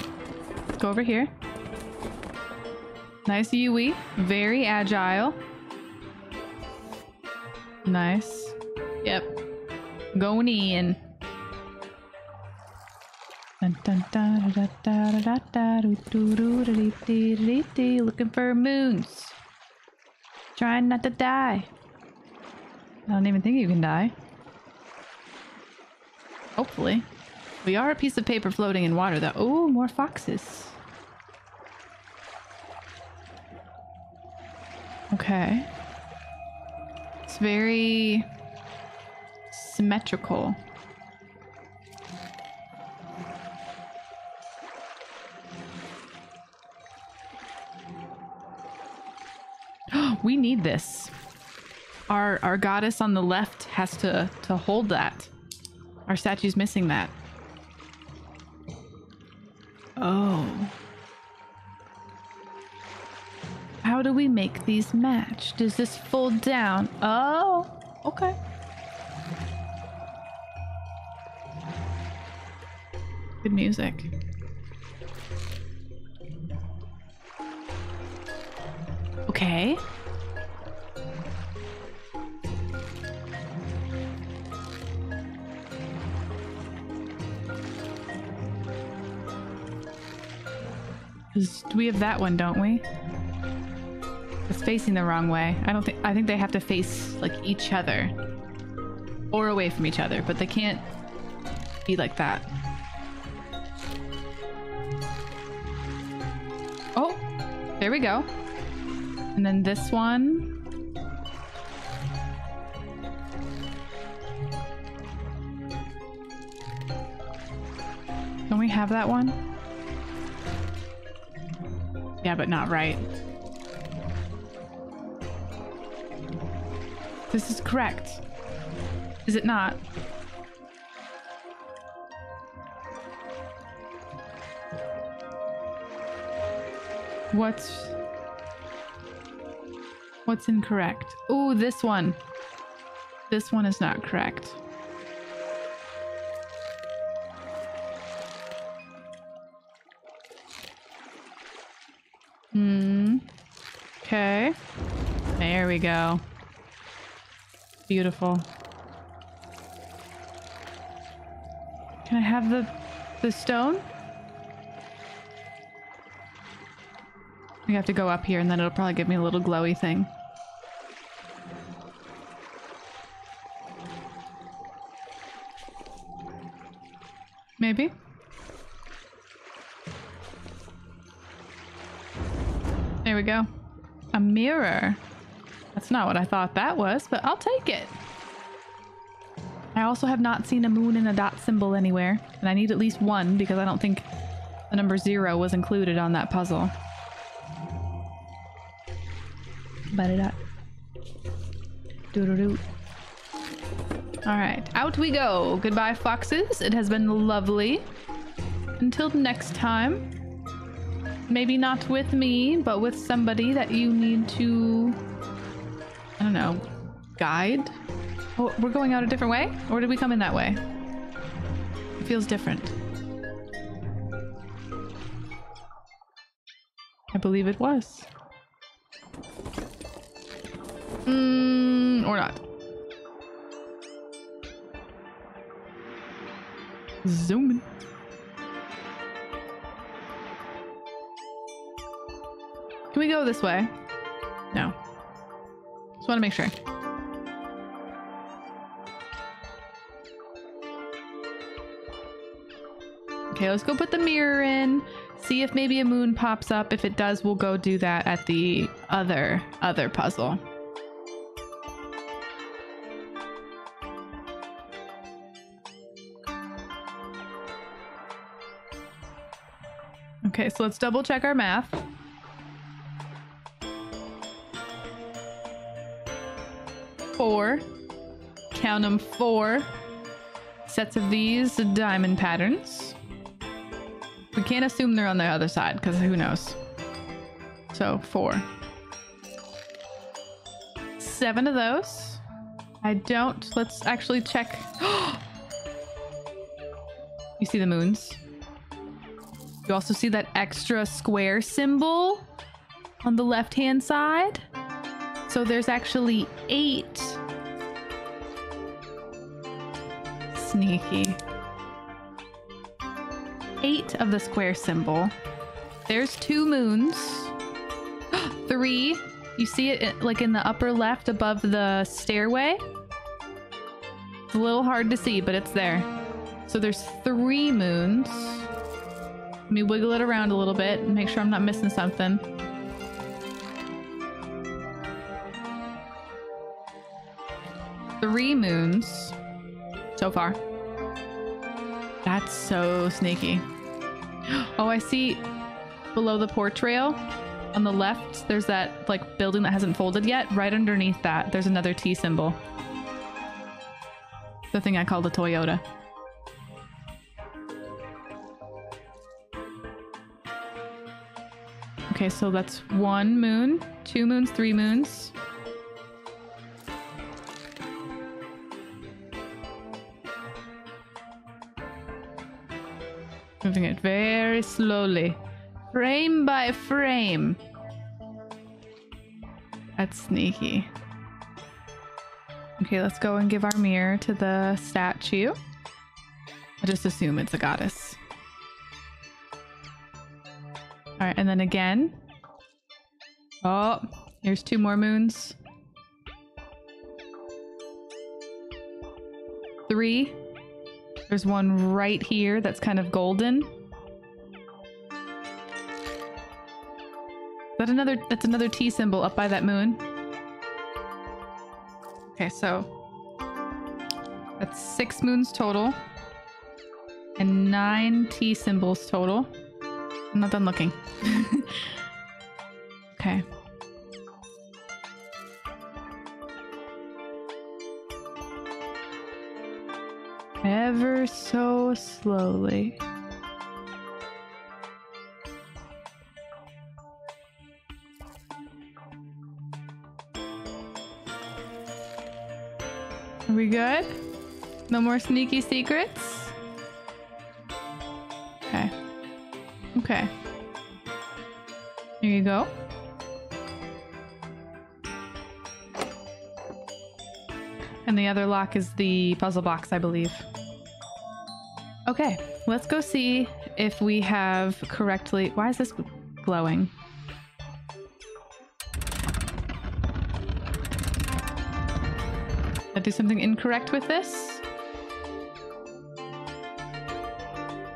Let's go over here. Nice Yui. Very agile. Nice. Yep. Going in. Looking for moons. Trying not to die. I don't even think you can die. Hopefully. We are a piece of paper floating in water though. Oh, more foxes. Okay. It's very symmetrical. we need this. Our our goddess on the left has to to hold that. Our statue's missing that. Oh. How do we make these match? Does this fold down? Oh, okay. Good music. Okay. We have that one, don't we? It's facing the wrong way. I don't think- I think they have to face, like, each other. Or away from each other, but they can't be like that. Oh! There we go. And then this one. Don't we have that one? Yeah, but not right. This is correct. Is it not? What's... What's incorrect? Oh, this one. This one is not correct. We go. Beautiful. Can I have the the stone? We have to go up here and then it'll probably give me a little glowy thing. Maybe? There we go. A mirror. That's not what I thought that was, but I'll take it. I also have not seen a moon and a dot symbol anywhere, and I need at least one because I don't think the number zero was included on that puzzle. Ba-da-da. Doo-doo-doo. All right, out we go. Goodbye, foxes. It has been lovely. Until next time. Maybe not with me, but with somebody that you need to, I don't know, guide? Oh, we're going out a different way? Or did we come in that way? It feels different. I believe it was. Mm, or not. Zooming. Can we go this way? No. Just want to make sure. Okay, let's go put the mirror in. See if maybe a moon pops up. If it does, we'll go do that at the other other puzzle. Okay, so let's double check our math. Four. Count them four sets of these diamond patterns. We can't assume they're on the other side because who knows. So four. Seven of those. I don't. Let's actually check. you see the moons. You also see that extra square symbol on the left hand side. So there's actually eight. Sneaky. Eight of the square symbol. There's two moons. Three. You see it like in the upper left above the stairway? It's a little hard to see, but it's there. So there's three moons. Let me wiggle it around a little bit and make sure I'm not missing something. Three moons so far. That's so sneaky. Oh, I see below the portrail on the left, there's that like building that hasn't folded yet. Right underneath that, there's another T symbol. The thing I call the Toyota. Okay, so that's one moon, two moons, three moons. Moving it very slowly, frame by frame. That's sneaky. Okay, let's go and give our mirror to the statue. I just assume it's a goddess. All right, and then again. Oh, here's two more moons. Three. There's one right here that's kind of golden. Is that another that's another T symbol up by that moon? Okay, so that's six moons total. And nine T symbols total. I'm not done looking. okay. Ever so slowly. Are we good? No more sneaky secrets? Okay. Okay. Here you go. And the other lock is the puzzle box, I believe. Okay, let's go see if we have correctly... Why is this glowing? Did I do something incorrect with this?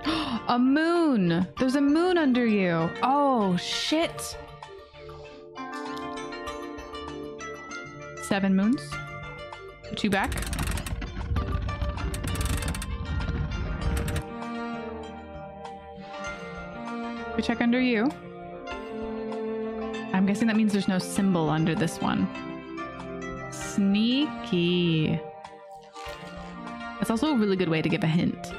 a moon! There's a moon under you! Oh, shit! Seven moons. Put you back. Check under you. I'm guessing that means there's no symbol under this one. Sneaky. That's also a really good way to give a hint.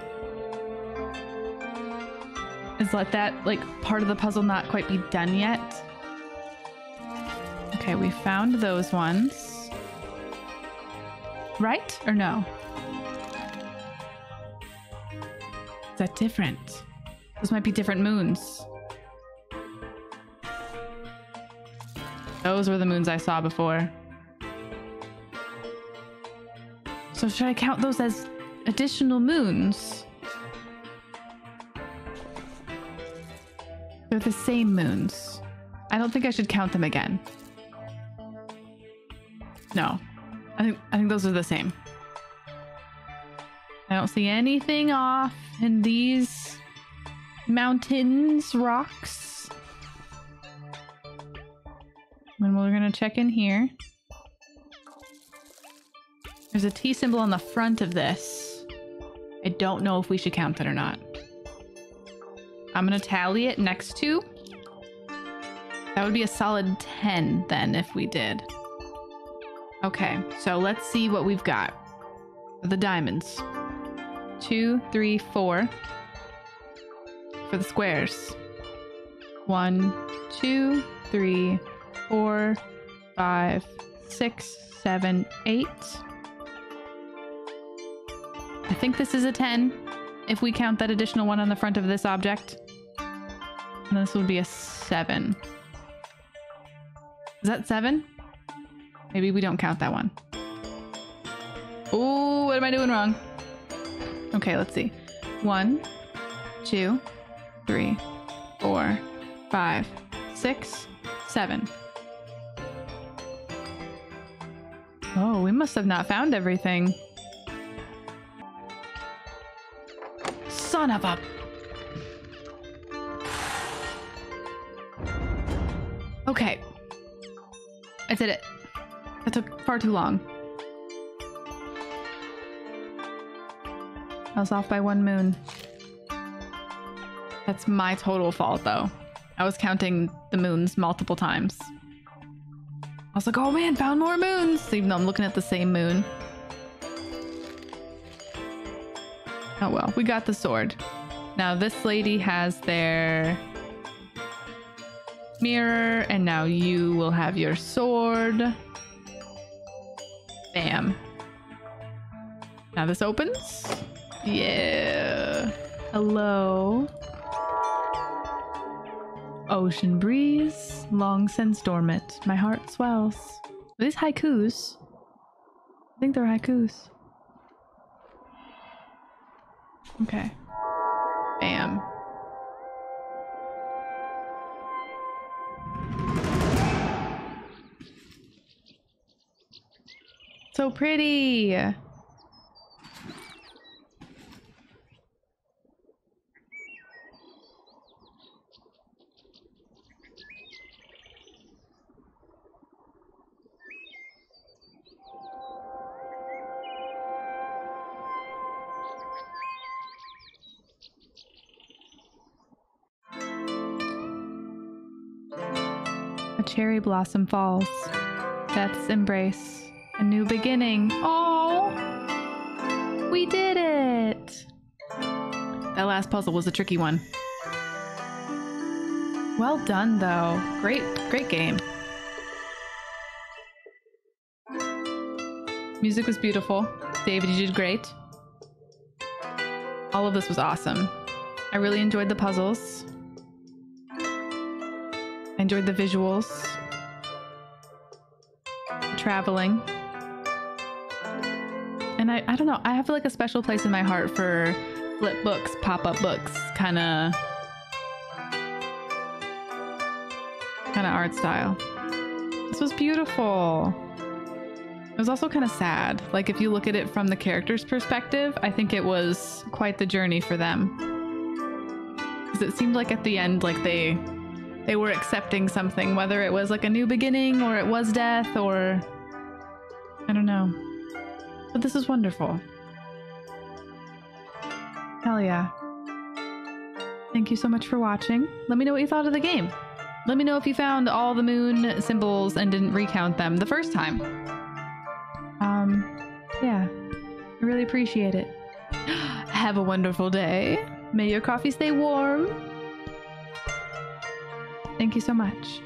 Is let that, like, part of the puzzle not quite be done yet. Okay, we found those ones. Right? Or no? Is that different? Those might be different moons. Those were the moons I saw before. So should I count those as additional moons? They're the same moons. I don't think I should count them again. No. I think I think those are the same. I don't see anything off in these mountains, rocks. And we're gonna check in here. There's a T symbol on the front of this. I don't know if we should count it or not. I'm gonna tally it next to. That would be a solid 10 then if we did. Okay, so let's see what we've got. The diamonds. Two, three, four. For the squares. One, two, three, four, five, six, seven, eight. I think this is a 10 if we count that additional one on the front of this object. And this would be a 7. Is that 7? Maybe we don't count that one. Oh, what am I doing wrong? Okay, let's see. One, two, three, four, five, six, seven. Oh, we must have not found everything. Son of a... Okay. I did it. That took far too long. I was off by one moon. That's my total fault, though. I was counting the moons multiple times. I was like, oh man, found more moons! Even though I'm looking at the same moon. Oh well, we got the sword. Now this lady has their mirror, and now you will have your sword. Bam. Now this opens. Yeah. Hello. Ocean breeze, long since dormant. My heart swells. Are these haikus? I think they're haikus. Okay. Bam. So pretty. Blossom falls. Death's embrace. A new beginning. Oh, we did it. That last puzzle was a tricky one. Well done, though. Great, great game. Music was beautiful. David, you did great. All of this was awesome. I really enjoyed the puzzles. I enjoyed the visuals. Traveling. And I, I don't know, I have like a special place in my heart for flip books, pop up books, kind of kind of art style. This was beautiful. It was also kind of sad. Like if you look at it from the character's perspective, I think it was quite the journey for them. Cuz it seemed like at the end like they they were accepting something, whether it was like a new beginning or it was death or I don't know. But this is wonderful. Hell yeah. Thank you so much for watching. Let me know what you thought of the game. Let me know if you found all the moon symbols and didn't recount them the first time. Um, yeah. I really appreciate it. Have a wonderful day. May your coffee stay warm. Thank you so much.